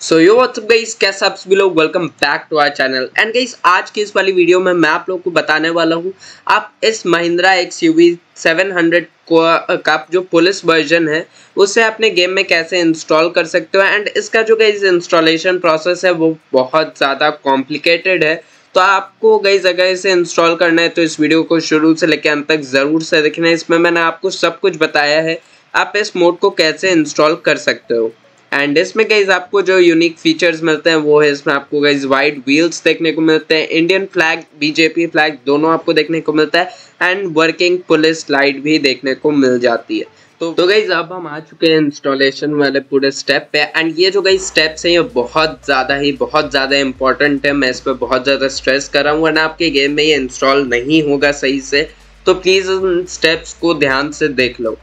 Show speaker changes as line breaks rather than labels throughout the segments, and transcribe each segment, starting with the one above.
सो यो WhatsApp guys कैसे आप सभी लोग? Welcome back to our channel and guys आज की इस वाली वीडियो में मैं आप लोगों को बताने वाला हूँ, आप इस Mahindra X U V seven hundred का जो पुलिस वर्जन है, उसे अपने गेम में कैसे इंस्टॉल कर सकते हो? एंड इसका जो गाइस इंस्टॉलेशन प्रोसेस है, वो बहुत ज़्यादा कॉम्प्लिकेटेड है। तो आपको गाइज़ अगर इसे इंस्टॉल करना है तो इस वीडियो को शुरू से लेकर अंत तक ज़रूर से देखना है। इसमें मैंने आपको सब कुछ बताया है, आप इस मोड को कैसे इंस्टॉल कर सकते हो। एंड इसमें गाइज़ आपको जो यूनिक फीचर्स मिलते हैं वो है इसमें आपको गाइज़ वाइट व्हील्स देखने को मिलते हैं इंडियन फ्लैग बीजेपी फ्लैग दोनों आपको देखने को मिलता है एंड वर्किंग पुलिस लाइट भी देखने को मिल जाती है। तो तो गाइज़ अब हम आ चुके हैं इंस्टॉलेशन वाले पूरे स्टेप पे एंड ये जो गाइज़ स्टेप्स हैं ये बहुत ज़्यादा ही बहुत ज़्यादा इंपॉर्टेंट है। मैं इस पर बहुत ज़्यादा स्ट्रेस कर रहा हूँ वरना आपके गेम में ये इंस्टॉल नहीं होगा सही से। तो प्लीज़ उन स्टेप्स को ध्यान से देख लो।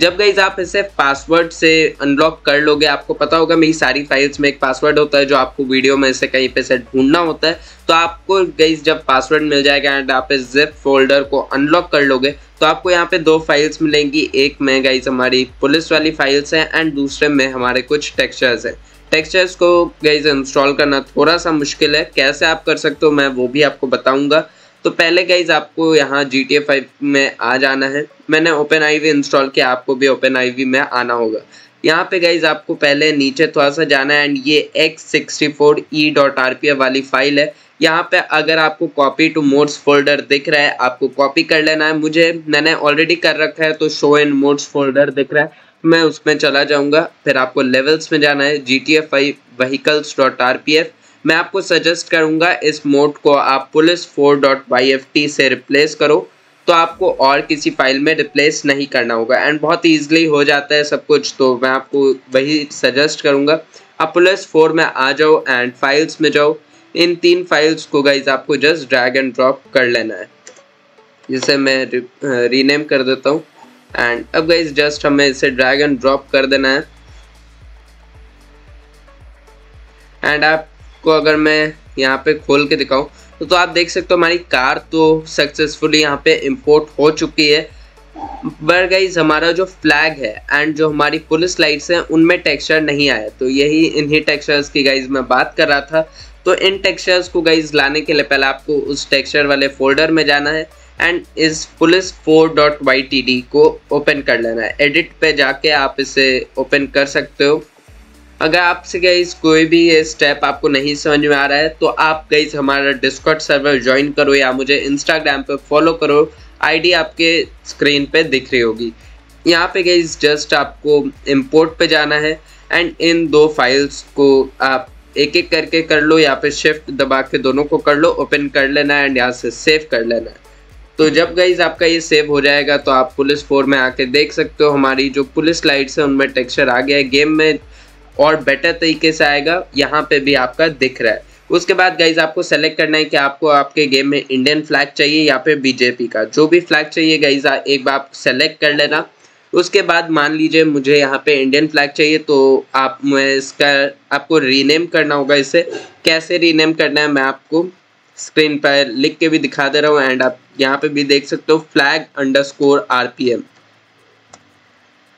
जब गई आप इसे पासवर्ड से अनलॉक कर लोगे, आपको पता होगा मेरी सारी फाइल्स में एक पासवर्ड होता है जो आपको वीडियो में से कहीं पे से ढूंढना होता है। तो आपको गई जब पासवर्ड मिल जाएगा एंड आप इस जिप फोल्डर को अनलॉक कर लोगे तो आपको यहाँ पे दो फाइल्स मिलेंगी। एक में गाइज़ हमारी पुलिस वाली फाइल्स हैं एंड दूसरे में हमारे कुछ टेक्सचर्स हैं। टेक्सचर्स को गाइज़ इंस्टॉल करना थोड़ा सा मुश्किल है। कैसे आप कर सकते हो मैं वो भी आपको बताऊँगा। तो पहले गाइज़ आपको यहाँ जी टी फाइव में आ जाना है। मैंने ओपन आई वी इंस्टॉल किया, आपको भी ओपन आई वी में आना होगा। यहाँ पे गाइज़ आपको पहले नीचे थोड़ा सा जाना है एंड ये X sixty four E dot R P F वाली फ़ाइल है। यहाँ पे अगर आपको कॉपी टू मोड्स फोल्डर दिख रहा है, आपको कॉपी कर लेना है। मुझे, मैंने ऑलरेडी कर रखा है तो शो इन मोड्स फोल्डर दिख रहा है। मैं उसमें चला जाऊँगा, फिर आपको लेवल्स में जाना है G T F five vehicles dot R P F मैं आपको सजेस्ट करूँगा इस मोड को आप police four dot Y F T से रिप्लेस करो तो आपको और किसी फ़ाइल में रिप्लेस नहीं करना होगा। एंड बहुत ईजिली हो जाता है सब कुछ तो मैं आपको वही सजेस्ट करूँगा। आप पुलिस फोर में आ जाओ एंड फाइल्स में जाओ। इन तीन फाइल्स को गाइज़ आपको जस्ट ड्रैग एंड ड्रॉप कर लेना है। जिसे मैं रीनेम कर देता हूँ। एंड अब गाइज़ जस्ट हमें इसे ड्रैग एंड ड्रॉप कर देना है। एंड आप को अगर मैं यहाँ पे खोल के दिखाऊँ तो, तो आप देख सकते हो हमारी कार तो सक्सेसफुली यहाँ पे इंपोर्ट हो चुकी है। बट गाइज़ हमारा जो फ्लैग है एंड जो हमारी पुलिस लाइट्स हैं उनमें टेक्सचर नहीं आया। तो यही इन्हीं टेक्सचर्स की गाइज़ मैं बात कर रहा था। तो इन टेक्सचर्स को गाइज़ लाने के लिए पहले आपको उस टेक्सचर वाले फोल्डर में जाना है एंड इस police four dot Y T D को ओपन कर लेना है। एडिट पे जाके आप इसे ओपन कर सकते हो। अगर आपसे गई कोई भी ये स्टेप आपको नहीं समझ में आ रहा है तो आप गई हमारा डिस्कॉट सर्वर ज्वाइन करो या मुझे इंस्टाग्राम पे फॉलो करो आईडी आपके स्क्रीन पे दिख रही होगी। यहाँ पे गई जस्ट आपको इम्पोर्ट पे जाना है एंड इन दो फाइल्स को आप एक एक करके कर लो या फिर शिफ्ट दबा के दोनों को कर लो ओपन कर लेना एंड यहाँ से सेव कर लेना है। तो जब गाइज़ आपका ये सेव हो जाएगा तो आप पुलिस फोर में आके देख सकते हो, हमारी जो पुलिस लाइट्स है, उनमें टेक्सचर आ गया है। गेम में और बेटर तरीके से आएगा, यहाँ पे भी आपका दिख रहा है। उसके बाद गाइज़ आपको सेलेक्ट करना है कि आपको आपके गेम में इंडियन फ्लैग चाहिए या फिर बीजेपी का। जो भी फ्लैग चाहिए गाइज़ एक बार आप सेलेक्ट कर लेना। उसके बाद मान लीजिए मुझे यहाँ पे इंडियन फ्लैग चाहिए तो आप, मैं इसका, आपको रीनेम करना होगा इसे। कैसे रीनेम करना है, मैं आपको स्क्रीन पर लिख के भी दिखा दे रहा हूँ एंड आप यहाँ पे भी देख सकते हो flag under score R P M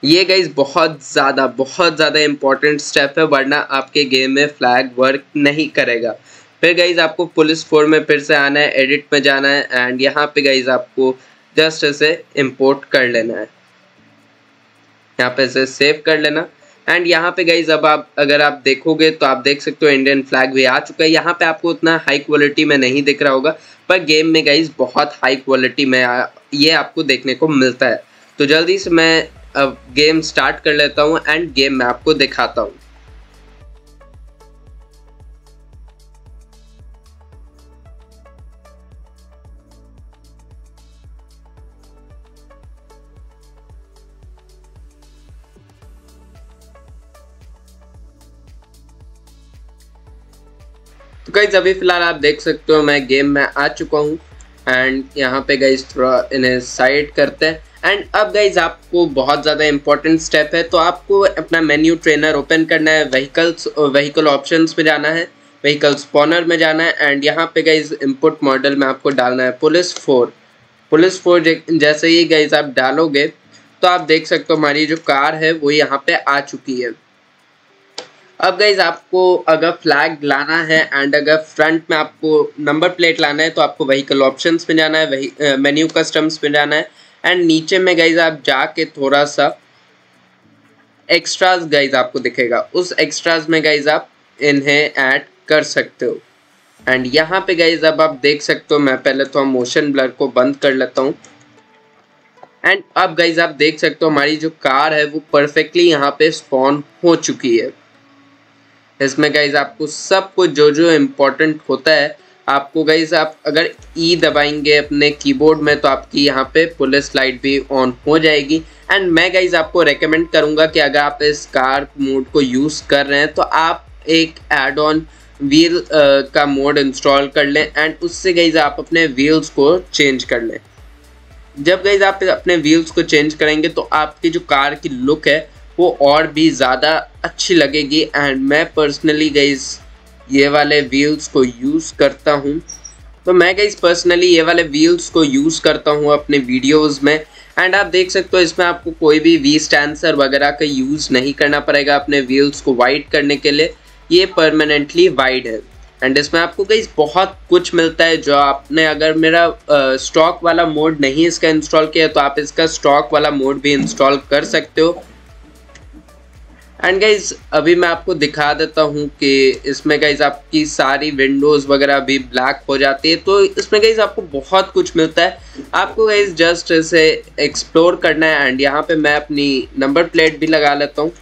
ये गाइज़ बहुत ज़्यादा बहुत ज़्यादा इंपॉर्टेंट स्टेप है, वरना आपके गेम में फ्लैग वर्क नहीं करेगा। फिर गाइज़ आपको पुलिस फोर में फिर से आना है एडिट में जाना है एंड यहाँ पे गाइज़ आपको जस्ट इसे इंपोर्ट कर लेना है। यहाँ पे इसे सेव कर लेना। एंड यहाँ पे गाइज़ अब आप, अगर आप देखोगे तो आप देख सकते हो इंडियन फ्लैग भी आ चुका है। यहाँ पे आपको उतना हाई क्वालिटी में नहीं दिख रहा होगा, पर गेम में गाइज़ बहुत हाई क्वालिटी में ये आपको देखने को मिलता है। तो जल्दी से मैं अब गेम स्टार्ट कर लेता हूँ एंड गेम मैं आपको दिखाता हूँ। तो गाइज़ अभी फ़िलहाल आप देख सकते हो मैं गेम में आ चुका हूँ एंड यहाँ पे गाइज़ थोड़ा इन्हें साइड करते हैं। एंड अब गाइज़ आपको बहुत ज़्यादा इंपॉर्टेंट स्टेप है तो आपको अपना मेन्यू ट्रेनर ओपन करना है व्हीकल्स व्हीकल ऑप्शंस में जाना है व्हीकल स्पॉनर में जाना है एंड यहाँ पे गाइज़ इनपुट मॉडल में आपको डालना है पुलिस फोर पुलिस फोर जैसे ही गाइज़ आप डालोगे तो आप देख सकते हो हमारी जो कार है, वो यहाँ पे आ चुकी है। अब गाइज़ आपको अगर फ्लैग लाना है एंड अगर फ्रंट में आपको नंबर प्लेट लाना है तो आपको व्हीकल ऑप्शंस में जाना है वही मेन्यू कस्टम्स में जाना है एंड नीचे में गाइज़ आप जाके थोड़ा सा एक्स्ट्राज गाइज़ आपको दिखेगा। उस एक्स्ट्राज में गाइज़ आप इन्हें ऐड कर सकते हो। एंड यहाँ पे गाइज़ अब आप देख सकते हो, मैं पहले तो मोशन ब्लर को बंद कर लेता हूँ। एंड अब गाइज़ आप देख सकते हो, हमारी जो कार है, वो परफेक्टली यहाँ पे स्पॉन हो चुकी है। इसमें गाइज़ आपको सब कुछ जो जो इम्पोर्टेंट होता है आपको गाइज़ आप अगर ई e दबाएँगे अपने कीबोर्ड में तो आपकी यहाँ पे पुलिस लाइट भी ऑन हो जाएगी। एंड मैं गाइज़ आपको रेकमेंड करूँगा कि अगर आप इस कार मोड को यूज़ कर रहे हैं तो आप एक एड ऑन व्हील का मोड इंस्टॉल कर लें एंड उससे गाइज़ आप अपने व्हील्स को चेंज कर लें। जब गाइज़ आप अपने व्हील्स को चेंज करेंगे तो आपकी जो कार की लुक है, वो और भी ज़्यादा अच्छी लगेगी। एंड मैं पर्सनली गईज ये वाले व्हील्स को यूज़ करता हूँ। तो मैं गईज पर्सनली ये वाले व्हील्स को यूज़ करता हूँ अपने वीडियोज़ में। एंड आप देख सकते हो, इसमें आपको कोई भी वी स्टैंसर वगैरह का यूज़ नहीं करना पड़ेगा अपने व्हील्स को वाइड करने के लिए। ये परमानेंटली वाइड है। एंड इसमें आपको कई बहुत कुछ मिलता है जो आपने अगर मेरा स्टॉक वाला मोड नहीं इसका इंस्टॉल किया तो आप इसका स्टॉक वाला मोड भी इंस्टॉल कर सकते हो। एंड गाइज़ अभी मैं आपको दिखा देता हूँ कि इसमें गाइज़ आपकी सारी विंडोज़ वगैरह भी ब्लैक हो जाती है। तो इसमें गाइज़ आपको बहुत कुछ मिलता है। आपको गाइज़ जस्ट इसे एक्सप्लोर करना है। एंड यहाँ पे मैं अपनी नंबर प्लेट भी लगा लेता हूँ।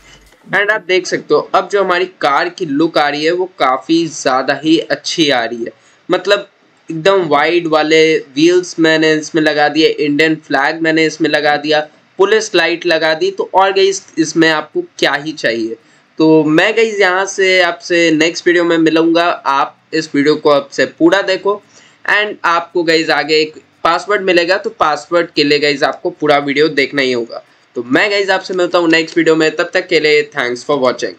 एंड आप देख सकते हो, अब जो हमारी कार की लुक आ रही है, वो काफ़ी ज़्यादा ही अच्छी आ रही है। मतलब एकदम वाइड वाले व्हील्स मैंने इसमें लगा दिए इंडियन फ्लैग मैंने इसमें लगा दिया। पुलिस लाइट लगा दी तो और गई इसमें आपको क्या ही चाहिए। तो मैं गई यहाँ से आपसे नेक्स्ट वीडियो में मिलूँगा। आप इस वीडियो को आपसे पूरा देखो। एंड आपको गईज आगे एक पासवर्ड मिलेगा तो पासवर्ड के लिए गईज आपको पूरा वीडियो देखना ही होगा। तो मैं गईज आपसे मिलता हूँ नेक्स्ट वीडियो में। तब तक के लिए थैंक्स फॉर वॉचिंग